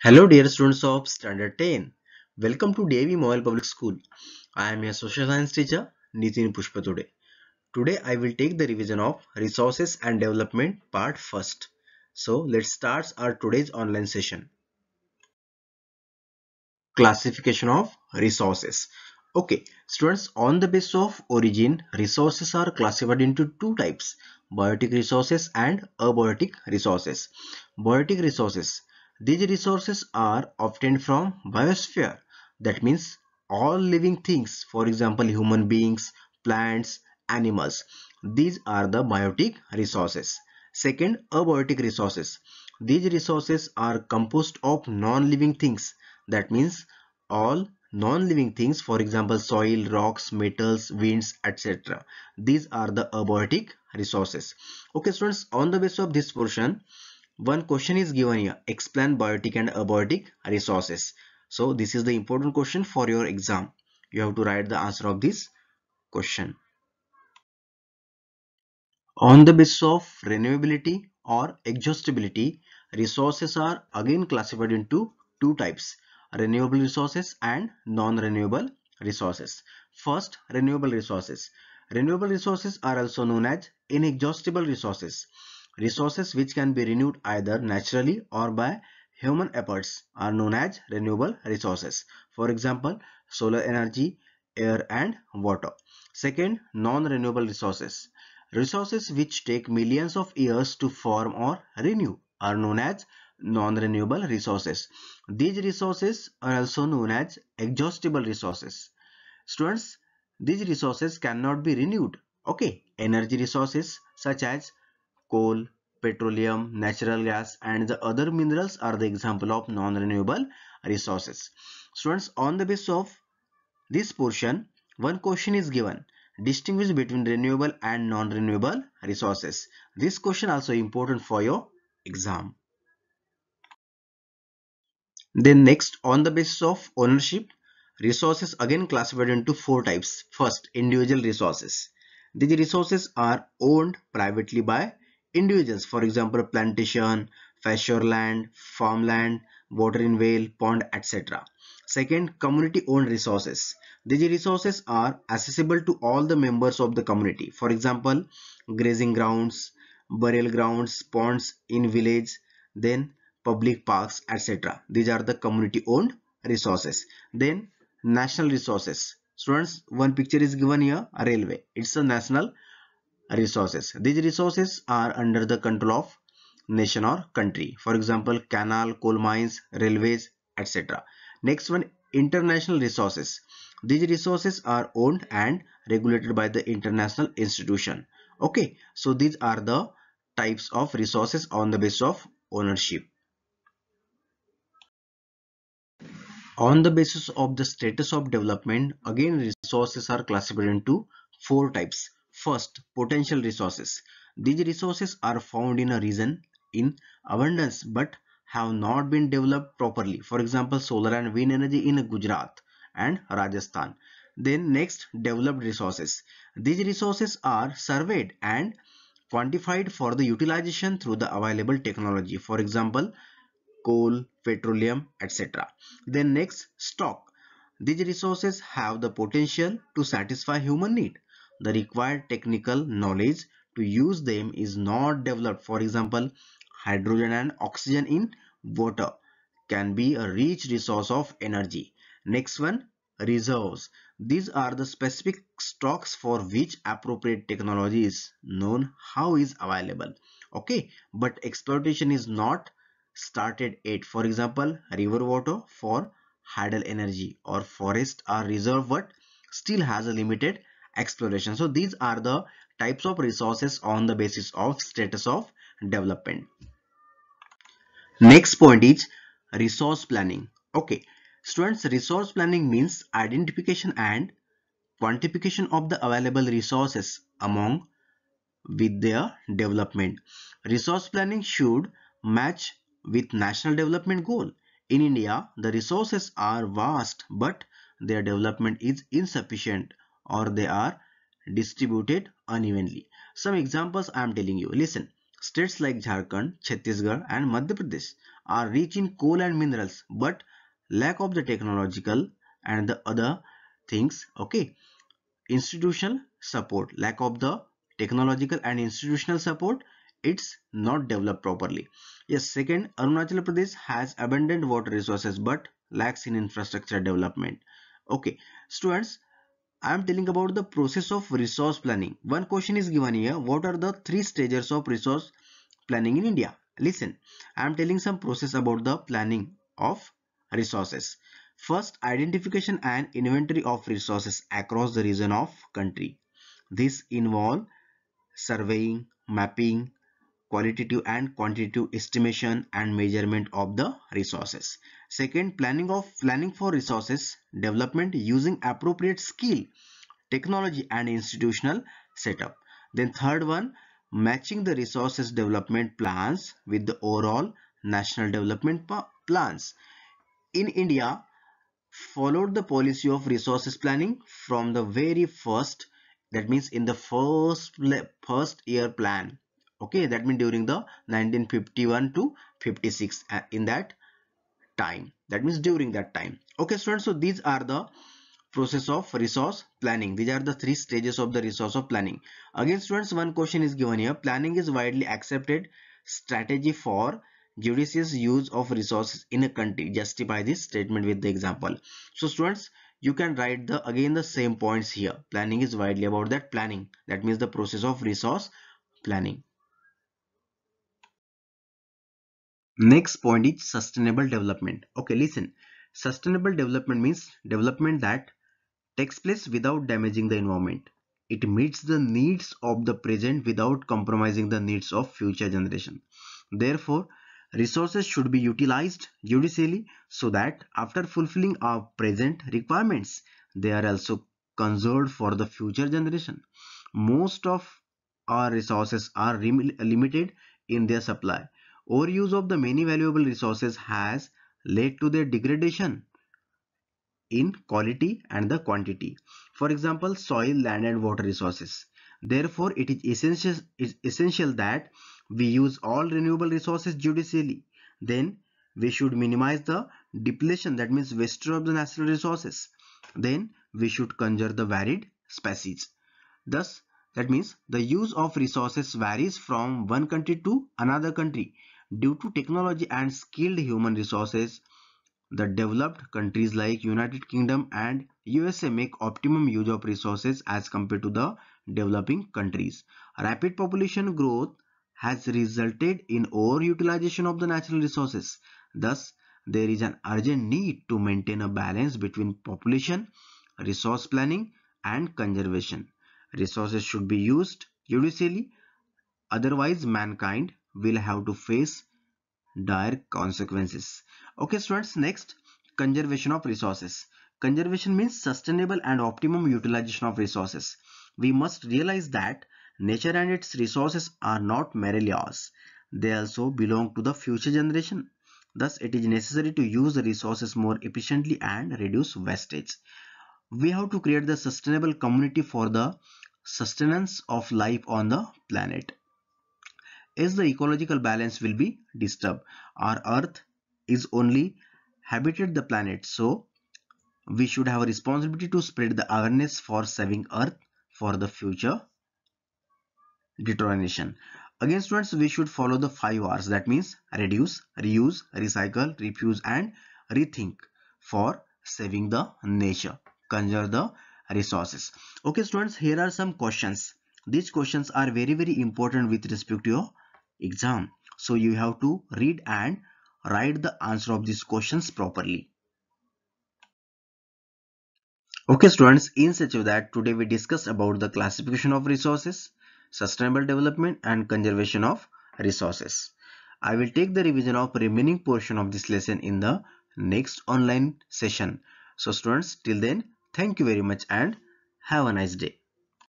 Hello dear students of Standard 10. Welcome to DAV MOIL Public School. I am your social science teacher Nitin Pushpa today. Today I will take the revision of resources and development part first. So let's start our today's online session. Classification of resources. Okay, students on the basis of origin, resources are classified into two types, biotic resources and abiotic resources. Biotic resources these resources are obtained from biosphere. That means all living things, for example, human beings, plants, animals. These are the biotic resources. Second, abiotic resources. These resources are composed of non-living things. That means all non-living things, for example, soil, rocks, metals, winds, etc. These are the abiotic resources. Okay, students, on the basis of this portion, one question is given here. Explain biotic and abiotic resources. So this is the important question for your exam. You have to write the answer of this question. On the basis of renewability or exhaustibility resources are again classified into two types renewable resources and non-renewable resources. First renewable resources. Renewable resources are also known as inexhaustible resources Resources which can be renewed either naturally or by human efforts are known as renewable resources. For example, solar energy, air and water. Second, non-renewable resources. Resources which take millions of years to form or renew are known as non-renewable resources. These resources are also known as exhaustible resources. Students, these resources cannot be renewed. Okay, energy resources such as coal, petroleum, natural gas and the other minerals are the example of non-renewable resources. Students, on the basis of this portion, one question is given. Distinguish between renewable and non-renewable resources. This question also important for your exam. Then next, on the basis of ownership, resources again classified into four types. First, individual resources. These resources are owned privately by individuals. For example plantation pasture land farmland water in well pond etc second community owned resources. These resources are accessible to all the members of the community. For example grazing grounds burial grounds ponds in village then public parks etc these are the community owned resources. Then national resources. Students one picture is given here a railway. It's a national resources. These resources are under the control of nation or country. For example, canal, coal mines, railways, etc. Next one, international resources. These resources are owned and regulated by the international institution. Okay, so these are the types of resources on the basis of ownership. On the basis of the status of development, again resources are classified into four types First, potential resources. These resources are found in a region in abundance but have not been developed properly. For example, solar and wind energy in Gujarat and Rajasthan. Then next, developed resources. These resources are surveyed and quantified for the utilization through the available technology. For example, coal, petroleum, etc. Then next, stock. These resources have the potential to satisfy human need the required technical knowledge to use them is not developed. For example, hydrogen and oxygen in water can be a rich resource of energy. Next one, reserves. These are the specific stocks for which appropriate technology is known how is available. Okay, but exploitation is not started yet. For example, river water for hydel energy or forest are reserved but still has a limited exploration. So these are the types of resources on the basis of status of development. Next point is resource planning. Okay, students resource planning means identification and quantification of the available resources among with their development. Resource planning should match with national development goal. In India, the resources are vast but their development is insufficient or they are distributed unevenly. Some examples I am telling you. Listen, States like Jharkhand, Chhattisgarh and Madhya Pradesh are rich in coal and minerals but lack of the technological and the other things okay institutional support lack of the technological and institutional support it's not developed properly yes second arunachal pradesh has abundant water resources but lacks in infrastructure development okay students i am telling about the process of resource planning. One question is given here. What are the three stages of resource planning in india? Listen i am telling some process about the planning of resources. First identification and inventory of resources across the region of country. This involve surveying mapping qualitative and quantitative estimation and measurement of the resources. Second, planning of planning for resources development using appropriate skill, technology and institutional setup. Then third one, matching the resources development plans with the overall national development plans. In India, followed the policy of resources planning from the very first that means in the first first year plan okay that means during the 1951 to 56 uh, in that time. That means during that time. Okay students so these are the process of resource planning. These are the three stages of the resource of planning. Again students one question is given here. Planning is widely accepted strategy for judicious use of resources in a country. Justify this statement with the example. So students you can write the again the same points here. Planning is widely about that planning. That means the process of resource planning Next point is sustainable development. Okay, listen. Sustainable development means development that takes place without damaging the environment. It meets the needs of the present without compromising the needs of future generation. Therefore, resources should be utilized judiciously so that after fulfilling our present requirements, they are also conserved for the future generation. Most of our resources are limited in their supply Overuse of the many valuable resources has led to their degradation in quality and the quantity. For example, soil, land and water resources. Therefore, it is essential, is essential that we use all renewable resources judiciously. Then we should minimize the depletion that means waste of the natural resources. Then we should conserve the varied species. Thus, that means the use of resources varies from one country to another country Due to technology and skilled human resources, the developed countries like United Kingdom and USA make optimum use of resources as compared to the developing countries. Rapid population growth has resulted in overutilization of the natural resources. Thus, there is an urgent need to maintain a balance between population, resource planning and conservation. Resources should be used judiciously, otherwise mankind will have to face dire consequences. Okay students, next conservation of resources. Conservation means sustainable and optimum utilization of resources. We must realize that nature and its resources are not merely ours. They also belong to the future generation. Thus, it is necessary to use the resources more efficiently and reduce wastage. We have to create the sustainable community for the sustenance of life on the planet as the ecological balance will be disturbed. Our earth is only habited the planet so we should have a responsibility to spread the awareness for saving earth for the future determination. Again students we should follow the five R's that means reduce, reuse, recycle, refuse and rethink for saving the nature, conserve the resources. Okay students here are some questions. These questions are very very important with respect to your exam. So you have to read and write the answer of these questions properly. Okay students, in such a that today we discuss about the classification of resources, sustainable development and conservation of resources. I will take the revision of remaining portion of this lesson in the next online session. So students, till then, thank you very much and have a nice day.